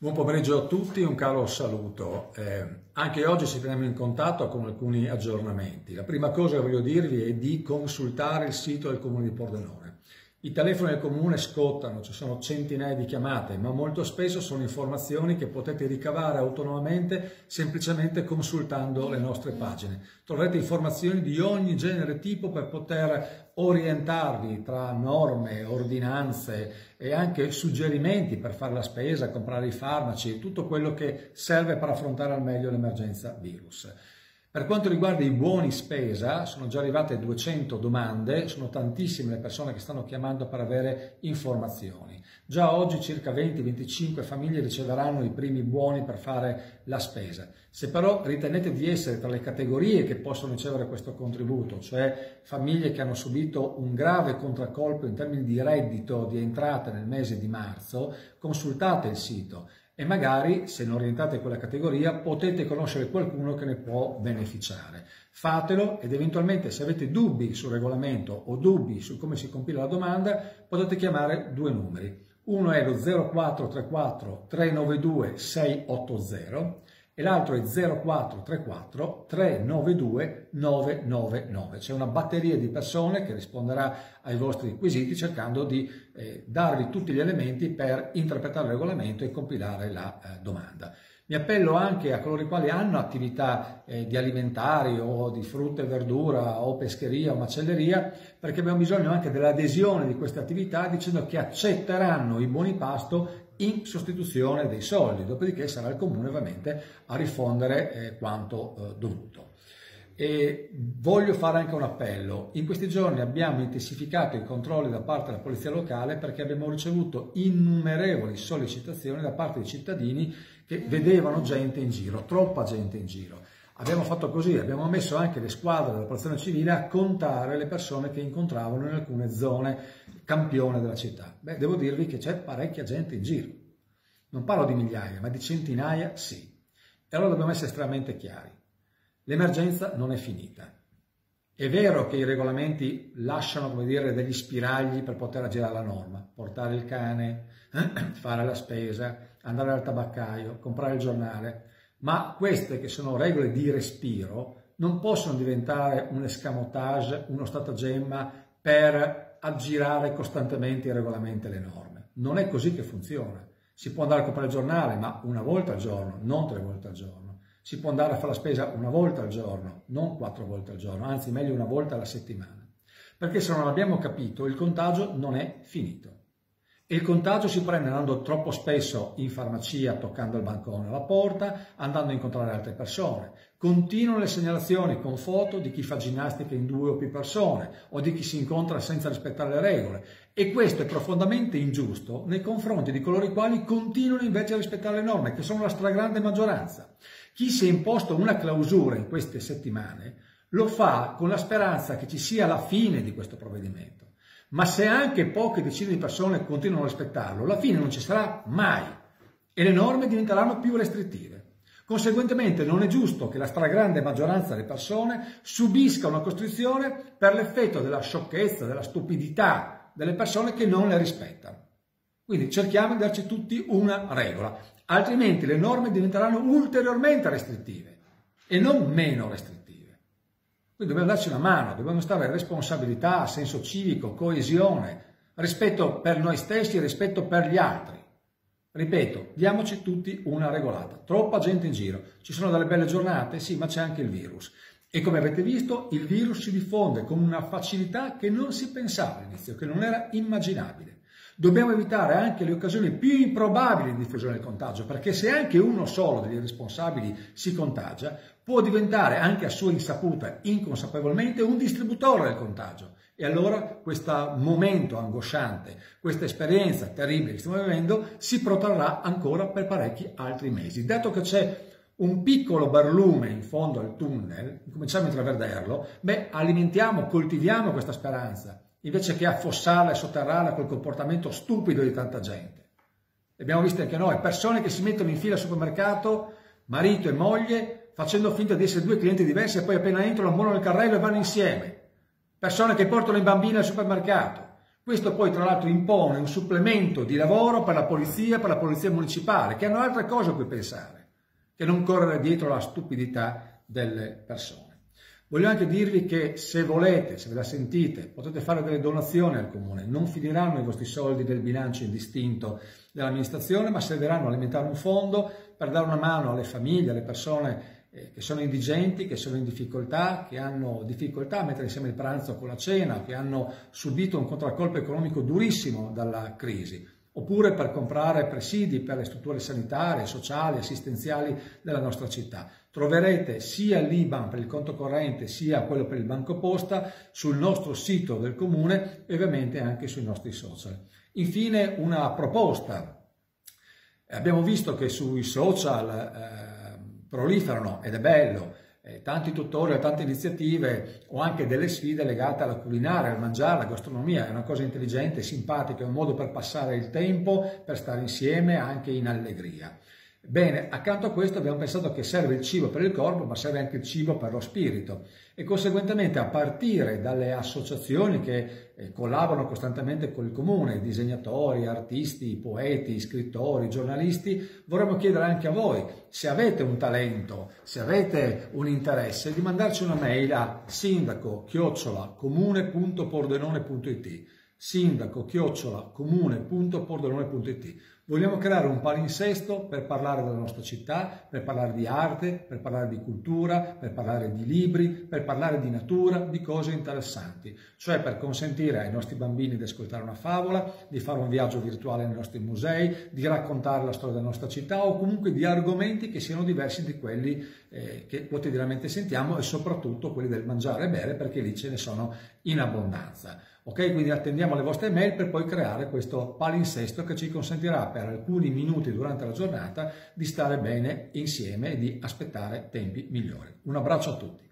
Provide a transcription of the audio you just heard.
Buon pomeriggio a tutti, un caro saluto. Eh, anche oggi ci teniamo in contatto con alcuni aggiornamenti. La prima cosa che voglio dirvi è di consultare il sito del Comune di Pordenone. I telefoni del comune scottano, ci sono centinaia di chiamate, ma molto spesso sono informazioni che potete ricavare autonomamente semplicemente consultando le nostre pagine. Troverete informazioni di ogni genere e tipo per poter orientarvi tra norme, ordinanze e anche suggerimenti per fare la spesa, comprare i farmaci, tutto quello che serve per affrontare al meglio l'emergenza virus. Per quanto riguarda i buoni spesa, sono già arrivate 200 domande, sono tantissime le persone che stanno chiamando per avere informazioni. Già oggi circa 20-25 famiglie riceveranno i primi buoni per fare la spesa. Se però ritenete di essere tra le categorie che possono ricevere questo contributo, cioè famiglie che hanno subito un grave contraccolpo in termini di reddito, di entrate nel mese di marzo, consultate il sito e magari se non rientrate in quella categoria potete conoscere qualcuno che ne può beneficiare. Fatelo ed eventualmente se avete dubbi sul regolamento o dubbi su come si compila la domanda potete chiamare due numeri. Uno è lo 0434 392 680 e l'altro è 0434 392 999. C'è una batteria di persone che risponderà ai vostri quesiti cercando di eh, darvi tutti gli elementi per interpretare il regolamento e compilare la eh, domanda. Mi appello anche a coloro i quali hanno attività eh, di alimentari o di frutta e verdura o pescheria o macelleria, perché abbiamo bisogno anche dell'adesione di queste attività dicendo che accetteranno i buoni pasto in sostituzione dei soldi, dopodiché sarà il comune ovviamente a rifondere eh, quanto eh, dovuto. E voglio fare anche un appello. In questi giorni abbiamo intensificato i controlli da parte della polizia locale perché abbiamo ricevuto innumerevoli sollecitazioni da parte dei cittadini che vedevano gente in giro, troppa gente in giro. Abbiamo fatto così, abbiamo messo anche le squadre della protezione civile a contare le persone che incontravano in alcune zone campione della città. Beh, devo dirvi che c'è parecchia gente in giro. Non parlo di migliaia, ma di centinaia sì. E allora dobbiamo essere estremamente chiari. L'emergenza non è finita. È vero che i regolamenti lasciano, come dire, degli spiragli per poter aggirare la norma, portare il cane, fare la spesa, andare al tabaccaio, comprare il giornale, ma queste che sono regole di respiro non possono diventare un escamotage, uno stratagemma per aggirare costantemente i regolamenti e le norme. Non è così che funziona. Si può andare a comprare il giornale, ma una volta al giorno, non tre volte al giorno. Si può andare a fare la spesa una volta al giorno, non quattro volte al giorno, anzi meglio una volta alla settimana. Perché se non abbiamo capito, il contagio non è finito. E il contagio si prende andando troppo spesso in farmacia, toccando il bancone alla porta, andando a incontrare altre persone. Continuano le segnalazioni con foto di chi fa ginnastica in due o più persone o di chi si incontra senza rispettare le regole. E questo è profondamente ingiusto nei confronti di coloro i quali continuano invece a rispettare le norme, che sono la stragrande maggioranza. Chi si è imposto una clausura in queste settimane lo fa con la speranza che ci sia la fine di questo provvedimento. Ma se anche poche decine di persone continuano a rispettarlo, la fine non ci sarà mai e le norme diventeranno più restrittive. Conseguentemente non è giusto che la stragrande maggioranza delle persone subisca una costrizione per l'effetto della sciocchezza, della stupidità delle persone che non le rispettano. Quindi cerchiamo di darci tutti una regola, altrimenti le norme diventeranno ulteriormente restrittive e non meno restrittive. Quindi dobbiamo darci una mano, dobbiamo stare responsabilità, senso civico, coesione, rispetto per noi stessi e rispetto per gli altri. Ripeto, diamoci tutti una regolata. Troppa gente in giro. Ci sono delle belle giornate? Sì, ma c'è anche il virus. E come avete visto, il virus si diffonde con una facilità che non si pensava all'inizio, che non era immaginabile. Dobbiamo evitare anche le occasioni più improbabili di diffusione del contagio, perché se anche uno solo degli responsabili si contagia, può diventare anche a sua insaputa, inconsapevolmente, un distributore del contagio. E allora questo momento angosciante, questa esperienza terribile che stiamo vivendo, si protrarrà ancora per parecchi altri mesi. Dato che c'è un piccolo barlume in fondo al tunnel, cominciamo a intravederlo, beh, alimentiamo, coltiviamo questa speranza invece che affossarla e sotterrarla col comportamento stupido di tanta gente. Abbiamo visto anche noi, persone che si mettono in fila al supermercato, marito e moglie, facendo finta di essere due clienti diversi e poi appena entrano ammonano il carrello e vanno insieme. Persone che portano i bambini al supermercato. Questo poi tra l'altro impone un supplemento di lavoro per la polizia, per la polizia municipale, che hanno altre cose a cui pensare, che non correre dietro la stupidità delle persone. Voglio anche dirvi che se volete, se ve la sentite, potete fare delle donazioni al comune, non finiranno i vostri soldi del bilancio indistinto dell'amministrazione, ma serviranno a alimentare un fondo per dare una mano alle famiglie, alle persone eh, che sono indigenti, che sono in difficoltà, che hanno difficoltà a mettere insieme il pranzo con la cena, che hanno subito un contraccolpo economico durissimo dalla crisi oppure per comprare presidi per le strutture sanitarie, sociali, assistenziali della nostra città. Troverete sia l'IBAN per il conto corrente sia quello per il banco posta sul nostro sito del comune e ovviamente anche sui nostri social. Infine una proposta. Abbiamo visto che sui social eh, proliferano, ed è bello, eh, tanti tutorial, tante iniziative o anche delle sfide legate alla culinaria, al mangiare, alla gastronomia, è una cosa intelligente, simpatica, è un modo per passare il tempo, per stare insieme anche in allegria. Bene, accanto a questo abbiamo pensato che serve il cibo per il corpo, ma serve anche il cibo per lo spirito. E conseguentemente a partire dalle associazioni che eh, collaborano costantemente con il comune, disegnatori, artisti, poeti, scrittori, giornalisti, vorremmo chiedere anche a voi, se avete un talento, se avete un interesse, di mandarci una mail a sindaco-comune.pordenone.it sindaco-comune.pordenone.it Vogliamo creare un palinsesto per parlare della nostra città, per parlare di arte, per parlare di cultura, per parlare di libri, per parlare di natura, di cose interessanti, cioè per consentire ai nostri bambini di ascoltare una favola, di fare un viaggio virtuale nei nostri musei, di raccontare la storia della nostra città o comunque di argomenti che siano diversi di quelli eh, che quotidianamente sentiamo e soprattutto quelli del mangiare e bere perché lì ce ne sono in abbondanza. Ok, quindi attendiamo le vostre mail per poi creare questo palinsesto che ci consentirà per alcuni minuti durante la giornata di stare bene insieme e di aspettare tempi migliori. Un abbraccio a tutti.